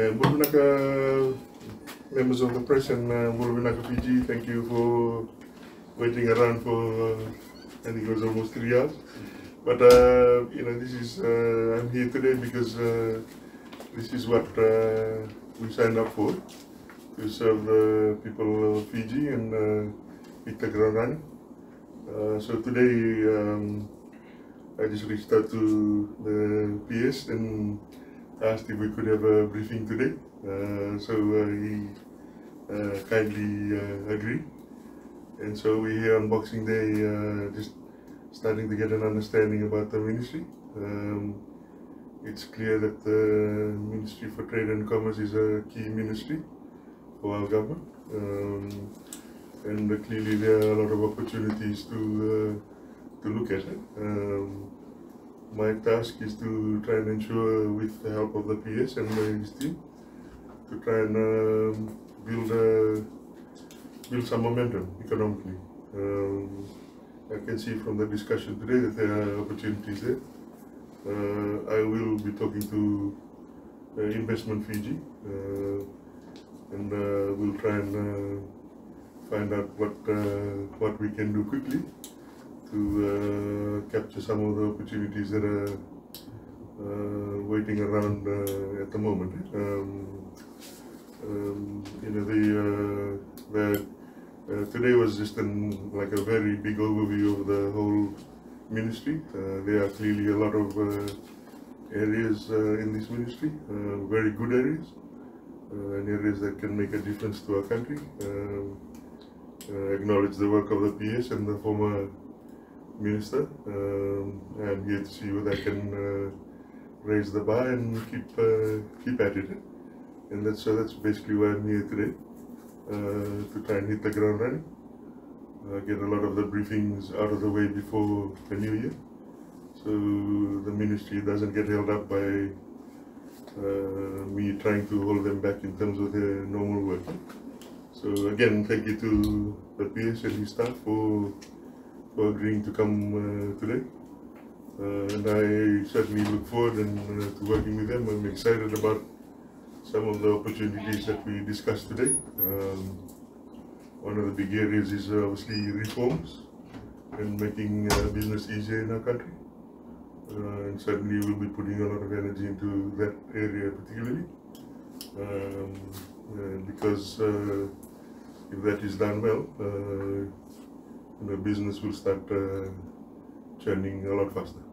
Uh, Bulbinaka, members of the press and uh, Bulbinaka PG, thank you for waiting around for, I think it was almost three hours. But, uh, you know, this is, uh, I'm here today because uh, this is what we signed up for, to serve the people of Fiji and uh, hit so today, um, I just reached out to the PS and asked if we could have a briefing today. Uh, so uh, he uh, kindly agreed. And so we're here on Boxing Day, just starting to get an understanding about the ministry. Um, it's clear that the Ministry for Trade and Commerce is a key ministry for our government. Um, and clearly there are a lot of opportunities to uh, to look at. Um, my task is to try and ensure, with the help of the PS and his team, to try and um, build a, build some momentum economically. Um, I can see from the discussion today that there are opportunities there. Uh, I will be talking to uh, Investment Fiji, uh, and uh, we'll try and uh, find out what uh, what we can do quickly to uh, capture some of the opportunities that are uh, waiting around uh, at the moment. Um, um, you know, the, the uh, today was just an, like a very big overview of the whole ministry. Uh, there are clearly a lot of uh, areas in this ministry, very good areas, and areas that can make a difference to our country. Um, acknowledge the work of the PS and the former minister. Um, I'm here to see whether I can uh, raise the bar and keep uh, keep at it. And that's so that's basically why I'm here today uh, to try and hit the ground running. Get a lot of the briefings out of the way before the new year, so the ministry doesn't get held up by uh, me trying to hold them back in terms of their normal work. So again, thank you to the PS and his staff for for agreeing to come uh, today. Uh, and I certainly look forward and, uh, to working with them. I'm excited about some of the opportunities that we discussed today. Um, one of the big areas is obviously reforms and making uh, business easier in our country. Uh, and certainly we'll be putting a lot of energy into that area particularly. Um, uh, because if that is done well, the business will start uh, churning a lot faster.